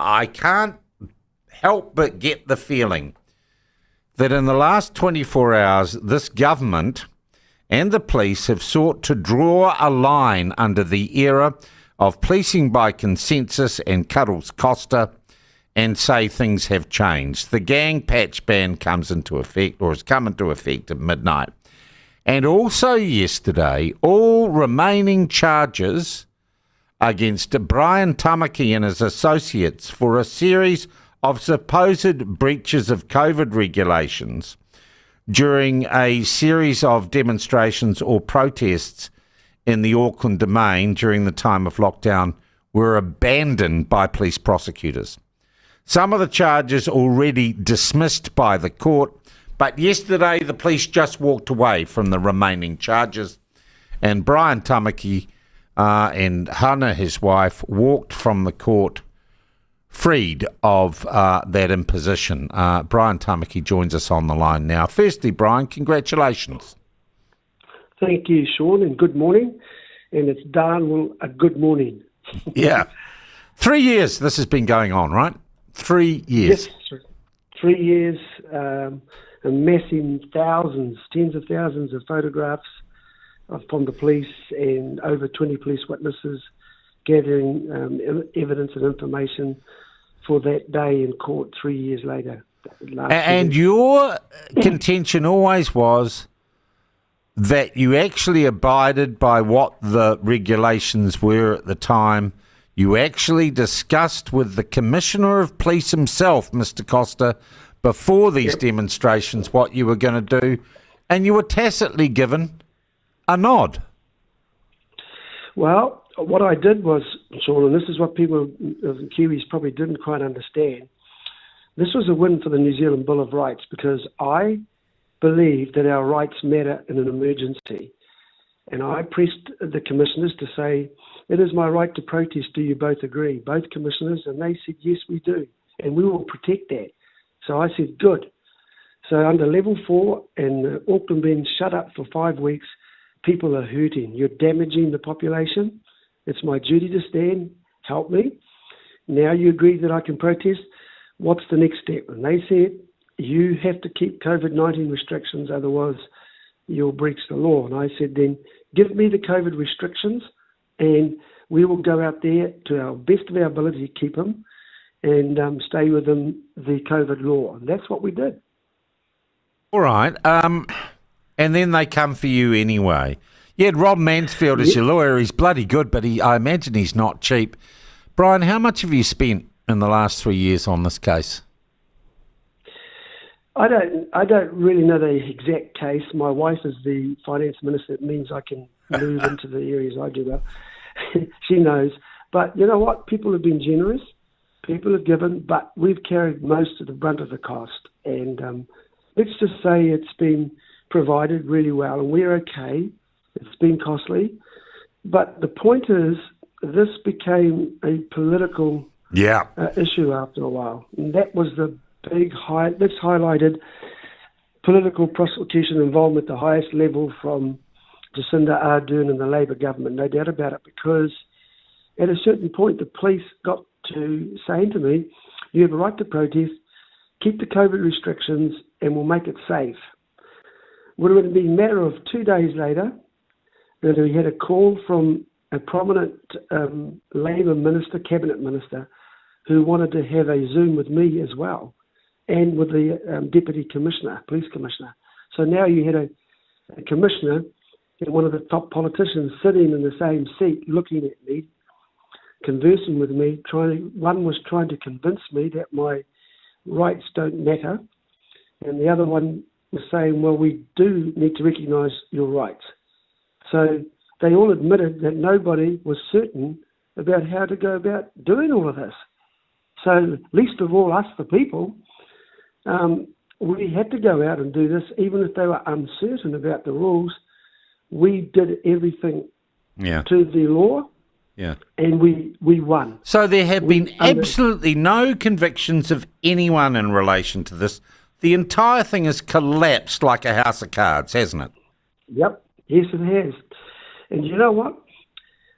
I can't help but get the feeling that in the last 24 hours, this government and the police have sought to draw a line under the era of policing by consensus and Cuddles Coster and say things have changed. The gang patch ban comes into effect or has come into effect at midnight. And also yesterday, all remaining charges against Brian Tamaki and his associates for a series of supposed breaches of COVID regulations during a series of demonstrations or protests in the Auckland domain during the time of lockdown were abandoned by police prosecutors. Some of the charges already dismissed by the court, but yesterday the police just walked away from the remaining charges, and Brian Tamaki uh, and Hannah, his wife, walked from the court freed of uh, that imposition. Uh, Brian Tamaki joins us on the line now. Firstly, Brian, congratulations. Thank you, Sean, and good morning. And it's Darnell, a good morning. yeah. Three years this has been going on, right? Three years. Yes, three years, um, amassing thousands, tens of thousands of photographs from the police and over 20 police witnesses gathering um, evidence and information for that day in court three years later. And your contention always was that you actually abided by what the regulations were at the time. You actually discussed with the Commissioner of Police himself, Mr. Coster, before these yep. demonstrations what you were going to do, and you were tacitly given a nod. Well, what I did was, Sean, and this is what people, uh, Kiwis probably didn't quite understand. This was a win for the New Zealand Bill of Rights because I believe that our rights matter in an emergency. And I pressed the commissioners to say, it is my right to protest. Do you both agree? Both commissioners, and they said, yes, we do. And we will protect that. So I said, good. So under level four and Auckland being shut up for five weeks, people are hurting. You're damaging the population. It's my duty to stand. Help me. Now you agree that I can protest. What's the next step? And they said, you have to keep COVID 19 restrictions, otherwise, you'll breach the law. And I said, then give me the COVID restrictions, and we will go out there to our best of our ability to keep them and um, stay within the COVID law. And that's what we did. All right. Um, and then they come for you anyway. Had Ron Mansfield as your lawyer. He's bloody good, but he, I imagine he's not cheap. Brian, how much have you spent in the last three years on this case? I don't. I don't really know the exact case. My wife is the finance minister. It means I can move into the areas I do well. she knows. But you know what? People have been generous. People have given, but we've carried most of the brunt of the cost. And um, let's just say it's been provided really well, and we're okay. It's been costly. But the point is, this became a political yeah. uh, issue after a while. And that was the big high, this highlighted political prosecution involvement at the highest level from Jacinda Ardern and the Labour government, no doubt about it, because at a certain point the police got to saying to me, you have a right to protest, keep the COVID restrictions, and we'll make it safe. Would have been a matter of two days later that we had a call from a prominent um, Labour minister, cabinet minister, who wanted to have a Zoom with me as well, and with the um, deputy commissioner, police commissioner. So now you had a, a commissioner and one of the top politicians sitting in the same seat, looking at me, conversing with me. Trying, one was trying to convince me that my rights don't matter, and the other one was saying, "Well, we do need to recognise your rights." So they all admitted that nobody was certain about how to go about doing all of this. So, least of all, us, the people, um, we had to go out and do this, even if they were uncertain about the rules. We did everything yeah. to the law. Yeah. And we, we won. So there have we, been absolutely no convictions of anyone in relation to this. The entire thing has collapsed like a house of cards, hasn't it? Yep. Yes, it has. And you know what?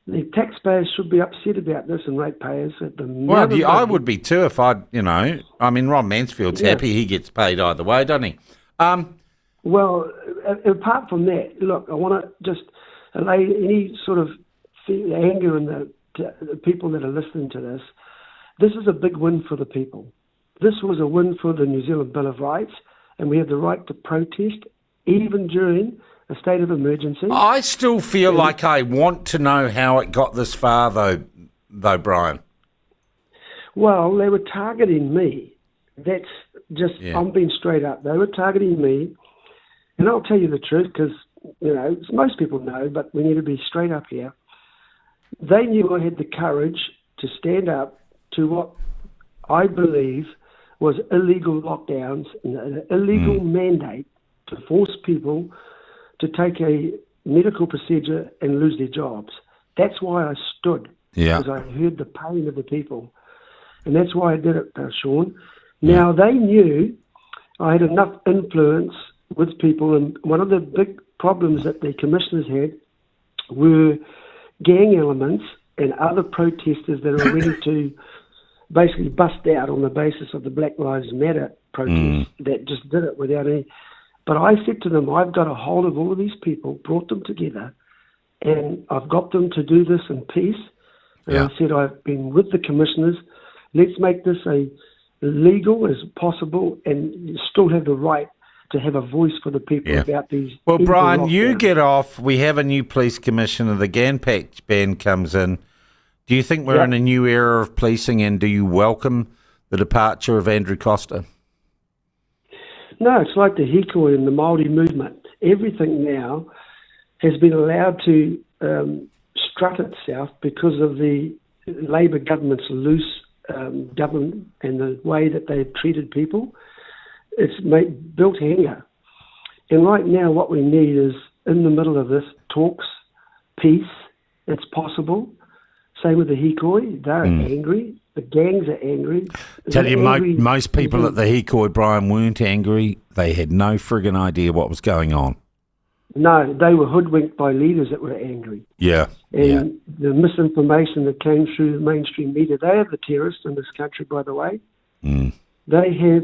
the taxpayers should be upset about this and ratepayers at the Well, I would be too if I'd, you know, I mean, Ron Mansfield's Yeah. happy. He gets paid either way, doesn't he? Um, Well, apart from that, look, I want to just allay any sort of anger in the, the people that are listening to this. This is a big win for the people. This was a win for the New Zealand Bill of Rights, and we have the right to protest even during a state of emergency. I still feel like I want to know how it got this far, though, though, Brian. Well, they were targeting me. That's just, Yeah. I'm being straight up. They were targeting me. And I'll tell you the truth because, you know, most people know, but we need to be straight up here. They knew I had the courage to stand up to what I believe was illegal lockdowns, and an illegal mandate to force people to take a medical procedure and lose their jobs. That's why I stood Yeah. because I heard the pain of the people. And that's why I did it, uh, Sean. Now, they knew I had enough influence with people, and one of the big problems that the commissioners had were gang elements and other protesters that are ready to basically bust out on the basis of the Black Lives Matter protest mm. that just did it without any. But I said to them, I've got a hold of all of these people, brought them together, and I've got them to do this in peace. And Yeah. I said, I've been with the commissioners. Let's make this a legal as possible and still have the right to have a voice for the people Yeah. about these. Well, evil Brian, you get off. We have a new police commissioner. The Gang patch ban comes in. Do you think we're Yeah. in a new era of policing, and do you welcome the departure of Andrew Coster? No, it's like the Hikoi and the Māori movement. Everything now has been allowed to um, strut itself because of the Labour government's loose um, government and the way that they've treated people. It's made, built anger. And right now, what we need is, in the middle of this, talks, peace. It's possible. Same with the Hikoi. They're angry. The gangs are angry. Tell They're you, mo- most people at the Hikoi, Brian, weren't angry. They had no friggin' idea what was going on. No, they were hoodwinked by leaders that were angry. Yeah, And yeah, the misinformation that came through the mainstream media, they are the terrorists in this country, by the way. Mm. They have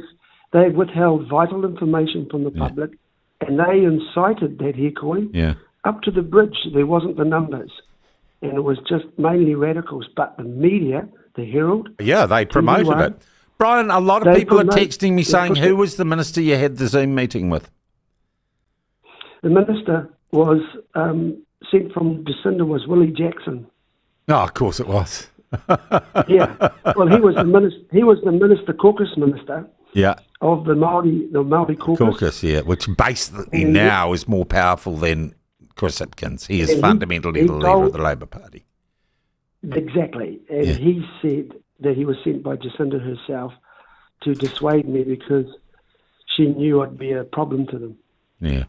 they have withheld vital information from the public, and they incited that Hikoi yeah. up to the bridge. There wasn't the numbers, and it was just mainly radicals. But the media, the Herald, Yeah, they promoted one. it. Brian, a lot of people are texting me saying, who was the minister you had the Zoom meeting with? the minister was um, sent from Jacinda was Willie Jackson. Oh, of course it was. Yeah, well, he was the minister. He was the minister, caucus minister Yeah, of the Maori, the Maori caucus. caucus, yeah, which basically And now is more powerful than Chris Hipkins. He is he- fundamentally he the leader of the Labour Party. Exactly, and Yeah. he said that he was sent by Jacinda herself to dissuade me because she knew I'd be a problem to them. Yeah.